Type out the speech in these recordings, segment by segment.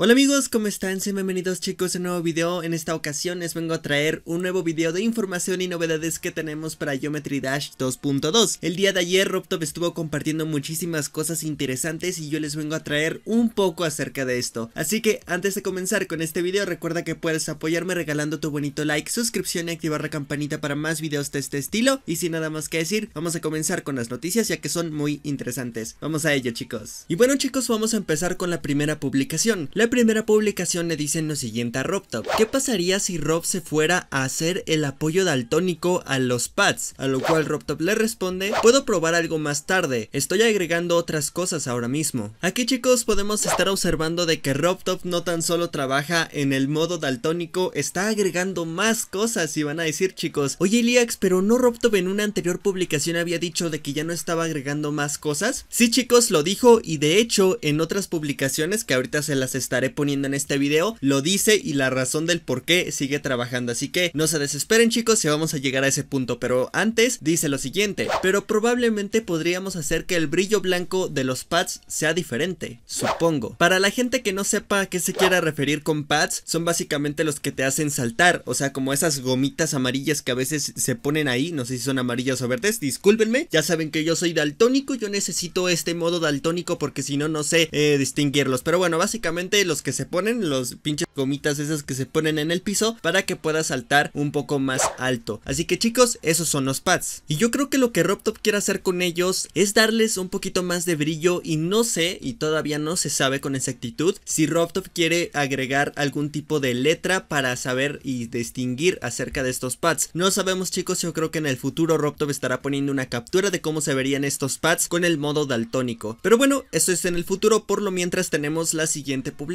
Hola amigos, ¿cómo están? Sean bienvenidos chicos a un nuevo video. En esta ocasión les vengo a traer un nuevo video de información y novedades que tenemos para Geometry Dash 2.2. El día de ayer RobTop estuvo compartiendo muchísimas cosas interesantes y yo les vengo a traer un poco acerca de esto. Así que antes de comenzar con este video recuerda que puedes apoyarme regalando tu bonito like, suscripción y activar la campanita para más videos de este estilo. Y sin nada más que decir, vamos a comenzar con las noticias ya que son muy interesantes. Vamos a ello chicos. Y bueno chicos, vamos a empezar con la primera publicación. Primera publicación le dicen lo siguiente a RobTop. ¿Qué pasaría si Rob se fuera a hacer el apoyo daltónico a los pads? A lo cual RobTop le responde, puedo probar algo más tarde, estoy agregando otras cosas ahora mismo. Aquí chicos podemos estar observando de que RobTop no tan solo trabaja en el modo daltónico, está agregando más cosas y van a decir chicos, oye Liax, pero no RobTop en una anterior publicación había dicho de que ya no estaba agregando más cosas? Sí chicos, lo dijo y de hecho en otras publicaciones que ahorita se las estaré poniendo en este video, lo dice y la razón del por qué sigue trabajando. Así que no se desesperen chicos si vamos a llegar a ese punto. Pero antes dice lo siguiente, pero probablemente podríamos hacer que el brillo blanco de los pads sea diferente, supongo. Para la gente que no sepa a qué se quiera referir con pads, son básicamente los que te hacen saltar. O sea, como esas gomitas amarillas que a veces se ponen ahí, no sé si son amarillas o verdes, discúlpenme. Ya saben que yo soy daltónico, yo necesito este modo daltónico porque si no, no sé eh, distinguirlos. Pero bueno, básicamente los que se ponen, los pinches gomitas esas que se ponen en el piso para que pueda saltar un poco más alto. Así que chicos, esos son los pads. Y yo creo que lo que RobTop quiere hacer con ellos es darles un poquito más de brillo y no sé, y todavía no se sabe con exactitud, si RobTop quiere agregar algún tipo de letra para saber y distinguir acerca de estos pads. No sabemos chicos, yo creo que en el futuro RobTop estará poniendo una captura de cómo se verían estos pads con el modo daltónico. Pero bueno, eso es en el futuro, por lo mientras tenemos la siguiente publicación.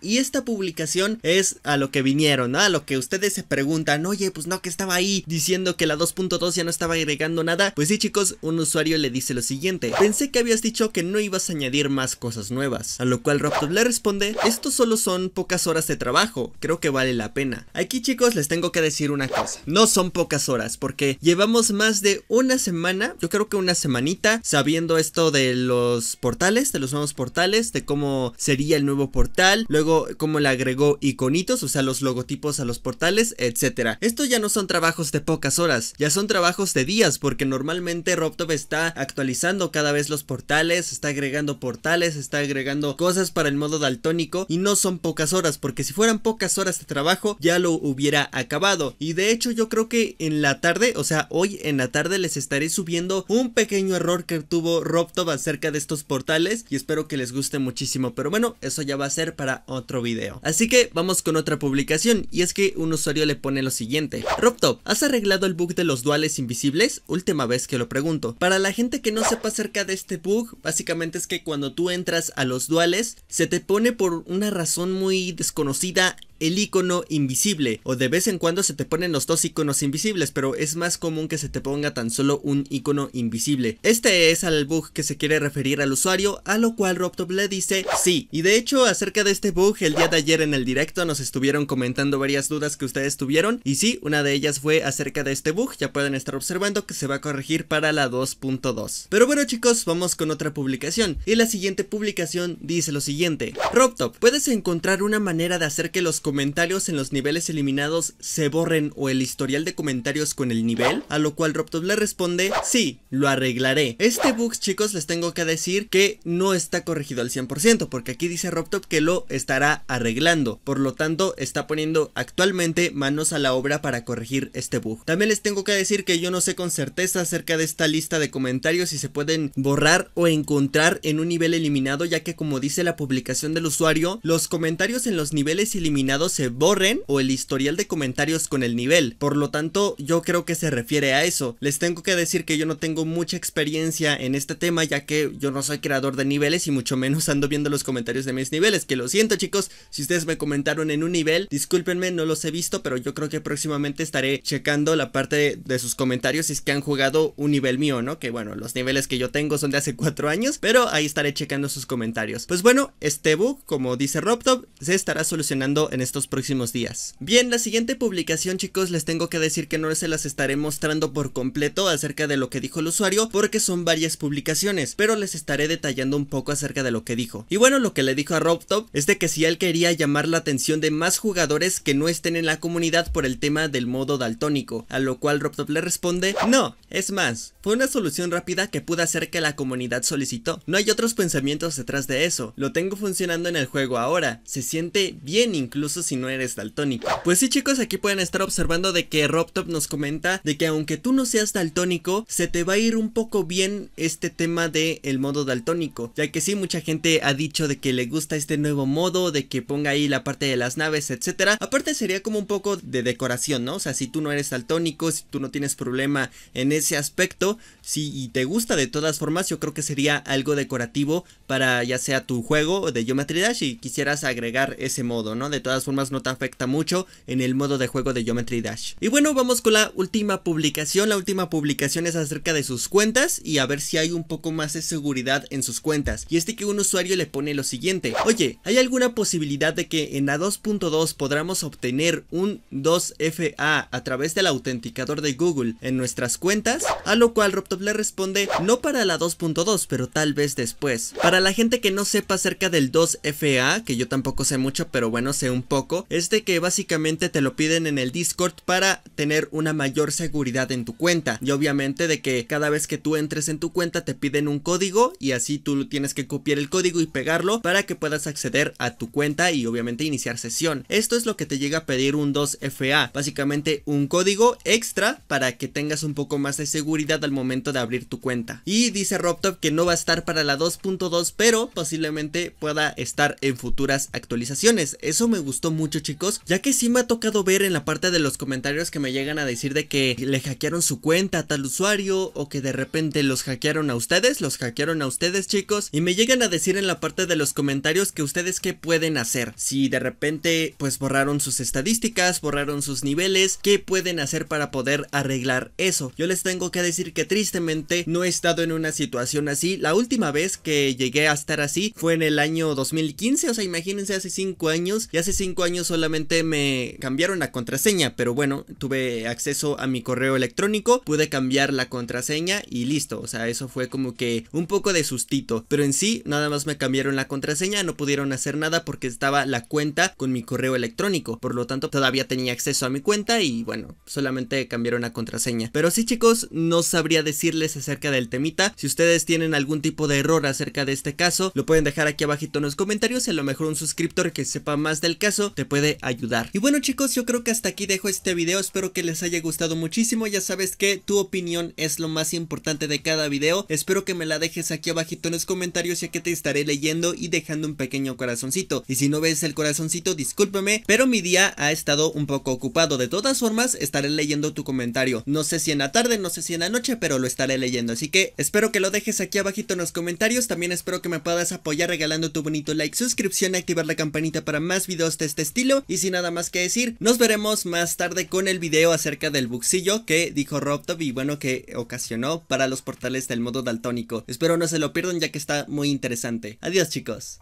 Y esta publicación es a lo que vinieron, ¿no? A lo que ustedes se preguntan, oye, pues no, que estaba ahí diciendo que la 2.2 ya no estaba agregando nada. Pues sí, chicos, un usuario le dice lo siguiente, pensé que habías dicho que no ibas a añadir más cosas nuevas. A lo cual RobTop le responde, esto solo son pocas horas de trabajo, creo que vale la pena. Aquí chicos les tengo que decir una cosa, no son pocas horas, porque llevamos más de una semana, yo creo que una semanita, sabiendo esto de los portales, de los nuevos portales, de cómo sería el nuevo portal, luego cómo le agregó iconitos, o sea, los logotipos a los portales, etcétera. Esto ya no son trabajos de pocas horas, ya son trabajos de días, porque normalmente RobTop está actualizando cada vez los portales, está agregando portales, está agregando cosas para el modo daltónico y no son pocas horas, porque si fueran pocas horas de trabajo ya lo hubiera acabado. Y de hecho yo creo que en la tarde, o sea, hoy en la tarde les estaré subiendo un pequeño error que tuvo RobTop acerca de estos portales y espero que les guste muchísimo, pero bueno, eso ya va a ser para otro video. Así que vamos con otra publicación y es que un usuario le pone lo siguiente. RobTop, ¿has arreglado el bug de los duales invisibles? Última vez que lo pregunto. Para la gente que no sepa acerca de este bug, básicamente es que cuando tú entras a los duales, se te pone por una razón muy desconocida el icono invisible o de vez en cuando se te ponen los dos iconos invisibles pero es más común que se te ponga tan solo un icono invisible. Este es el bug que se quiere referir al usuario a lo cual RobTop le dice sí y de hecho acerca de este bug el día de ayer en el directo nos estuvieron comentando varias dudas que ustedes tuvieron y sí una de ellas fue acerca de este bug. Ya pueden estar observando que se va a corregir para la 2.2 pero bueno chicos vamos con otra publicación. Y la siguiente publicación dice lo siguiente. RobTop puedes encontrar una manera de hacer que los comentarios en los niveles eliminados se borren o el historial de comentarios con el nivel, a lo cual RobTop le responde, sí, lo arreglaré. Este bug chicos les tengo que decir que no está corregido al 100% porque aquí dice RobTop que lo estará arreglando, por lo tanto está poniendo actualmente manos a la obra para corregir este bug. También les tengo que decir que yo no sé con certeza acerca de esta lista de comentarios si se pueden borrar o encontrar en un nivel eliminado ya que como dice la publicación del usuario, los comentarios en los niveles eliminados se borren o el historial de comentarios con el nivel. Por lo tanto, yo creo que se refiere a eso. Les tengo que decir que yo no tengo mucha experiencia en este tema ya que yo no soy creador de niveles y mucho menos ando viendo los comentarios de mis niveles. Que lo siento chicos, si ustedes me comentaron en un nivel, discúlpenme, no los he visto, pero yo creo que próximamente estaré checando la parte de sus comentarios si es que han jugado un nivel mío, ¿no? Que bueno, los niveles que yo tengo son de hace 4 años, pero ahí estaré checando sus comentarios. Pues bueno, este bug, como dice RobTop, se estará solucionando en estos próximos días. Bien, la siguiente publicación chicos les tengo que decir que no se las estaré mostrando por completo acerca de lo que dijo el usuario porque son varias publicaciones, pero les estaré detallando un poco acerca de lo que dijo. Y bueno, lo que le dijo a RobTop es de que si él quería llamar la atención de más jugadores que no estén en la comunidad por el tema del modo daltónico, a lo cual RobTop le responde, no, es más, fue una solución rápida que pudo hacer que la comunidad solicitó. No hay otros pensamientos detrás de eso, lo tengo funcionando en el juego ahora, se siente bien incluso si no eres daltónico. Pues sí chicos, aquí pueden estar observando de que RobTop nos comenta de que aunque tú no seas daltónico, se te va a ir un poco bien este tema de el modo daltónico, ya que sí mucha gente ha dicho de que le gusta este nuevo modo, de que ponga ahí la parte de las naves, etcétera. Aparte sería como un poco de decoración, ¿no? O sea, si tú no eres daltónico, si tú no tienes problema en ese aspecto, si te gusta de todas formas, yo creo que sería algo decorativo para ya sea tu juego de Geometry Dash y quisieras agregar ese modo, ¿no? De todas formas no te afecta mucho en el modo de juego de Geometry Dash. Y bueno, vamos con la última publicación. La última publicación es acerca de sus cuentas y a ver si hay un poco más de seguridad en sus cuentas. Y este que un usuario le pone lo siguiente. Oye, ¿hay alguna posibilidad de que en la 2.2 podamos obtener un 2FA a través del autenticador de Google en nuestras cuentas? A lo cual RobTop le responde, no para la 2.2, pero tal vez después. Para la gente que no sepa acerca del 2FA, que yo tampoco sé mucho, pero bueno, sé un poco, es de que básicamente te lo piden en el Discord para tener una mayor seguridad en tu cuenta. Y obviamente de que cada vez que tú entres en tu cuenta te piden un código y así tú tienes que copiar el código y pegarlo para que puedas acceder a tu cuenta y obviamente iniciar sesión. Esto es lo que te llega a pedir un 2FA, básicamente un código extra para que tengas un poco más de seguridad al momento de abrir tu cuenta. Y dice RobTop que no va a estar para la 2.2, pero posiblemente pueda estar en futuras actualizaciones. Eso me gustó mucho chicos, ya que sí me ha tocado ver en la parte de los comentarios que me llegan a decir de que le hackearon su cuenta a tal usuario o que de repente los hackearon a ustedes, los hackearon a ustedes chicos y me llegan a decir en la parte de los comentarios que ustedes qué pueden hacer. Si de repente pues borraron sus estadísticas, borraron sus niveles, qué pueden hacer para poder arreglar eso. Yo les tengo que decir que tristemente no he estado en una situación así. La última vez que llegué a estar así fue en el año 2015, o sea, imagínense hace 5 años y hace 5 años solamente me cambiaron la contraseña, pero bueno, tuve acceso a mi correo electrónico, pude cambiar la contraseña y listo, o sea, eso fue como que un poco de sustito, pero en sí nada más me cambiaron la contraseña, no pudieron hacer nada porque estaba la cuenta con mi correo electrónico, por lo tanto todavía tenía acceso a mi cuenta y bueno, solamente cambiaron la contraseña. Pero sí chicos, no sabría decirles acerca del temita, si ustedes tienen algún tipo de error acerca de este caso, lo pueden dejar aquí abajito en los comentarios, a lo mejor un suscriptor que sepa más del caso te puede ayudar. Y bueno chicos, yo creo que hasta aquí dejo este video, espero que les haya gustado muchísimo, ya sabes que tu opinión es lo más importante de cada video, espero que me la dejes aquí abajito en los comentarios ya que te estaré leyendo y dejando un pequeño corazoncito, y si no ves el corazoncito discúlpeme, pero mi día ha estado un poco ocupado, de todas formas estaré leyendo tu comentario, no sé si en la tarde, no sé si en la noche, pero lo estaré leyendo, así que espero que lo dejes aquí abajito en los comentarios, también espero que me puedas apoyar regalando tu bonito like, suscripción y activar la campanita para más videos de este estilo, y sin nada más que decir, nos veremos más tarde con el video acerca del buxillo que dijo RobTop y bueno que ocasionó para los portales del modo daltónico. Espero no se lo pierdan ya que está muy interesante. Adiós chicos.